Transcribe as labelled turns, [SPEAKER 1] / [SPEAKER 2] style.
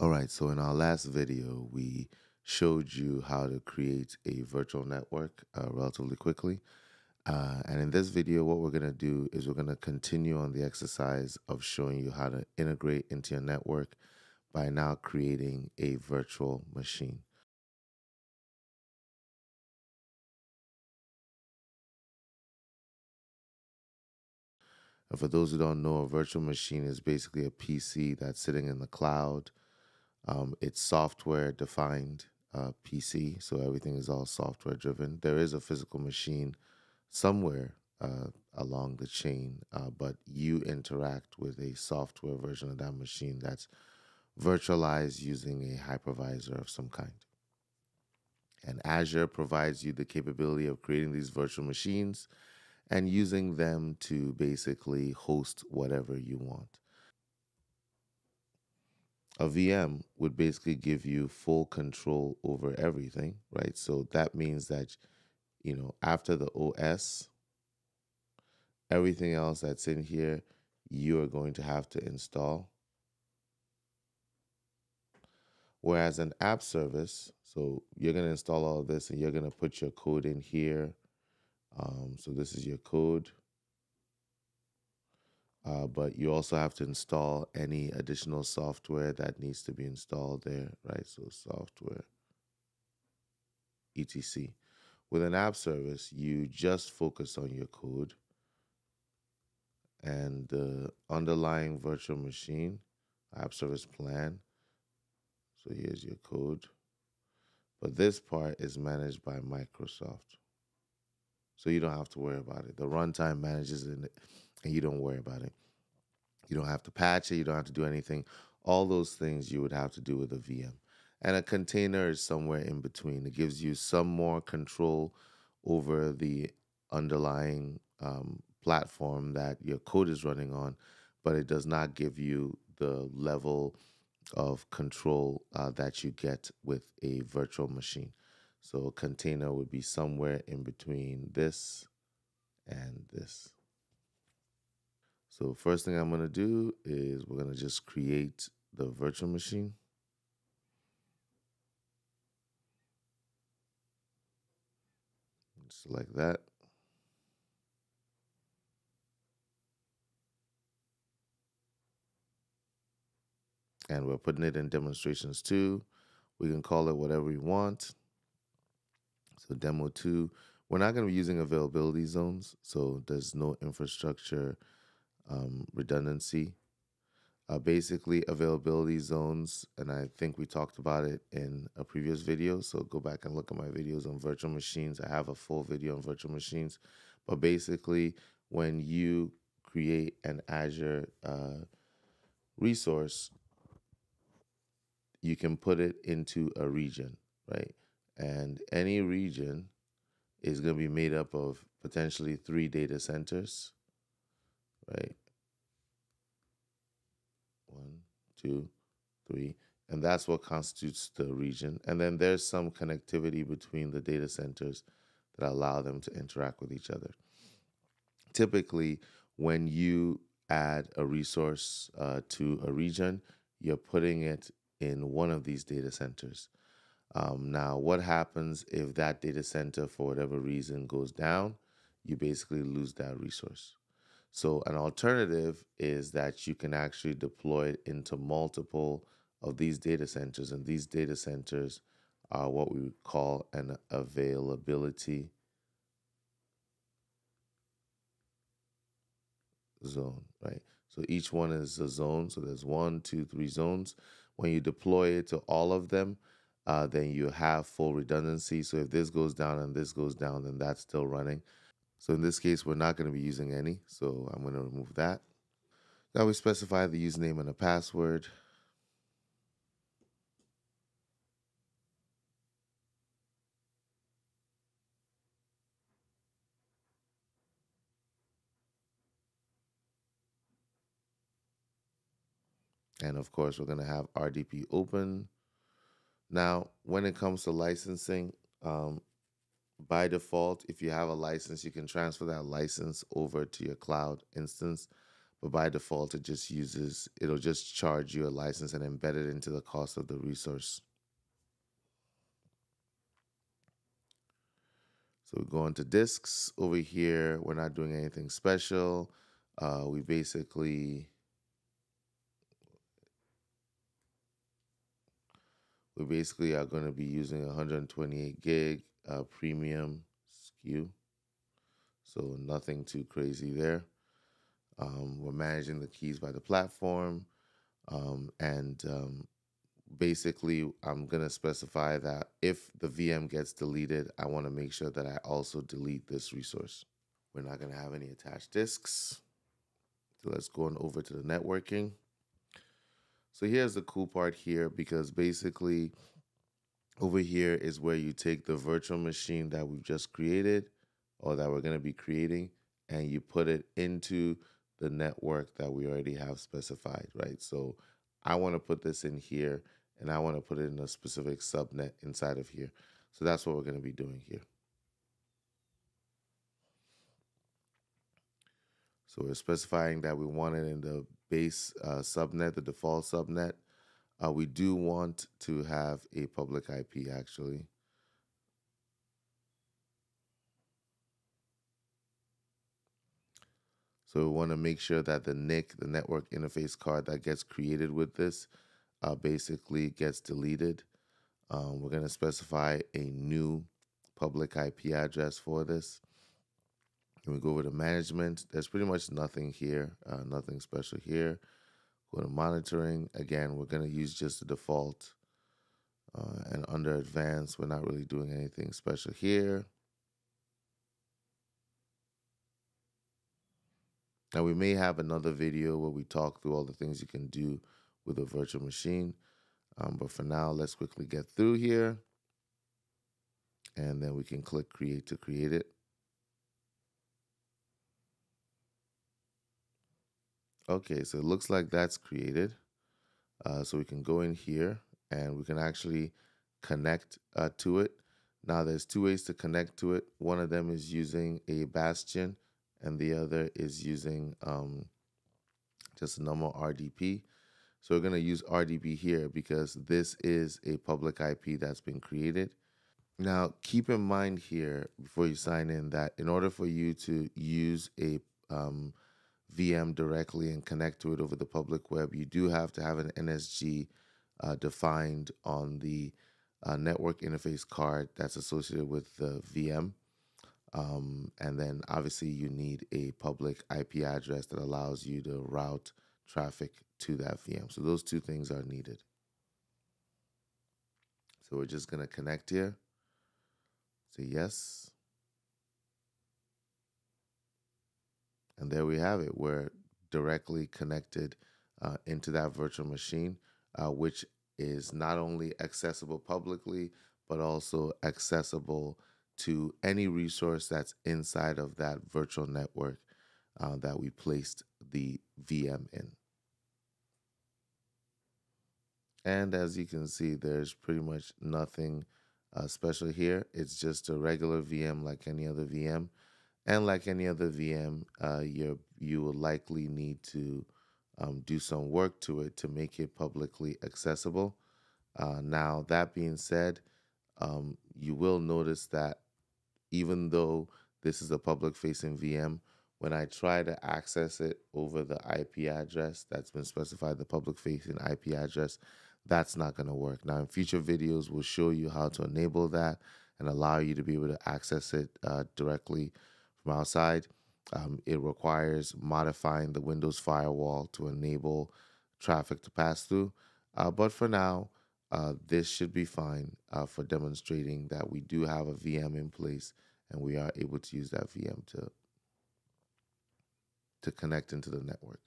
[SPEAKER 1] All right, so in our last video, we showed you how to create a virtual network uh, relatively quickly. Uh, and in this video, what we're going to do is we're going to continue on the exercise of showing you how to integrate into your network by now creating a virtual machine. And for those who don't know, a virtual machine is basically a PC that's sitting in the cloud um, it's software defined uh, PC, so everything is all software driven. There is a physical machine somewhere uh, along the chain, uh, but you interact with a software version of that machine that's virtualized using a hypervisor of some kind. And Azure provides you the capability of creating these virtual machines and using them to basically host whatever you want a VM would basically give you full control over everything, right? So that means that, you know, after the OS, everything else that's in here, you are going to have to install. Whereas an app service, so you're going to install all this and you're going to put your code in here. Um, so this is your code. Uh, but you also have to install any additional software that needs to be installed there, right? So software, etc. With an app service, you just focus on your code and the underlying virtual machine, app service plan. So here's your code. But this part is managed by Microsoft. So you don't have to worry about it. The runtime manages it and you don't worry about it. You don't have to patch it, you don't have to do anything. All those things you would have to do with a VM. And a container is somewhere in between. It gives you some more control over the underlying um, platform that your code is running on, but it does not give you the level of control uh, that you get with a virtual machine. So a container would be somewhere in between this and this. So first thing I'm going to do is we're going to just create the virtual machine. Just like that. And we're putting it in demonstrations two. We can call it whatever we want. So demo two, we're not going to be using availability zones. So there's no infrastructure um, redundancy. Uh, basically, availability zones, and I think we talked about it in a previous video. So go back and look at my videos on virtual machines. I have a full video on virtual machines. But basically, when you create an Azure uh, resource, you can put it into a region, right? And any region is going to be made up of potentially three data centers, right? One, two, three. And that's what constitutes the region. And then there's some connectivity between the data centers that allow them to interact with each other. Typically, when you add a resource uh, to a region, you're putting it in one of these data centers. Um, now, what happens if that data center, for whatever reason, goes down? You basically lose that resource. So, an alternative is that you can actually deploy it into multiple of these data centers, and these data centers are what we call an availability zone, right? So each one is a zone. So there's one, two, three zones. When you deploy it to all of them, uh, then you have full redundancy. So if this goes down and this goes down, then that's still running. So in this case, we're not going to be using any. So I'm going to remove that. Now we specify the username and a password. And of course, we're going to have RDP open. Now, when it comes to licensing, um, by default, if you have a license, you can transfer that license over to your cloud instance. but by default, it just uses, it'll just charge you a license and embed it into the cost of the resource. So we go into disks over here. We're not doing anything special. Uh, we basically we basically are going to be using 128 gig premium SKU. So nothing too crazy there. Um, we're managing the keys by the platform. Um, and um, basically, I'm going to specify that if the VM gets deleted, I want to make sure that I also delete this resource. We're not going to have any attached disks. So let's go on over to the networking. So here's the cool part here because basically over here is where you take the virtual machine that we've just created or that we're going to be creating and you put it into the network that we already have specified, right? So I want to put this in here and I want to put it in a specific subnet inside of here. So that's what we're going to be doing here. So we're specifying that we want it in the base uh, subnet, the default subnet. Uh, we do want to have a public IP actually. So we want to make sure that the NIC, the network interface card that gets created with this, uh, basically gets deleted. Um, we're going to specify a new public IP address for this. And we go over to management. There's pretty much nothing here, uh, nothing special here. Go to monitoring. Again, we're going to use just the default. Uh, and under advanced, we're not really doing anything special here. Now we may have another video where we talk through all the things you can do with a virtual machine. Um, but for now, let's quickly get through here. And then we can click create to create it. Okay, so it looks like that's created. Uh, so we can go in here and we can actually connect uh, to it. Now there's two ways to connect to it. One of them is using a bastion and the other is using um, just a normal RDP. So we're going to use RDP here because this is a public IP that's been created. Now, keep in mind here before you sign in that in order for you to use a um, VM directly and connect to it over the public web, you do have to have an NSG uh, defined on the uh, network interface card that's associated with the VM. Um, and then obviously you need a public IP address that allows you to route traffic to that VM. So those two things are needed. So we're just going to connect here. Say yes. And there we have it. We're directly connected uh, into that virtual machine, uh, which is not only accessible publicly, but also accessible to any resource that's inside of that virtual network uh, that we placed the VM in. And as you can see, there's pretty much nothing uh, special here. It's just a regular VM like any other VM. And like any other VM, uh, you you will likely need to um, do some work to it to make it publicly accessible. Uh, now, that being said, um, you will notice that even though this is a public facing VM, when I try to access it over the IP address that's been specified, the public facing IP address, that's not going to work. Now, in future videos, we'll show you how to enable that and allow you to be able to access it uh, directly from outside. Um, it requires modifying the Windows firewall to enable traffic to pass through. Uh, but for now, uh, this should be fine uh, for demonstrating that we do have a VM in place and we are able to use that VM to, to connect into the network.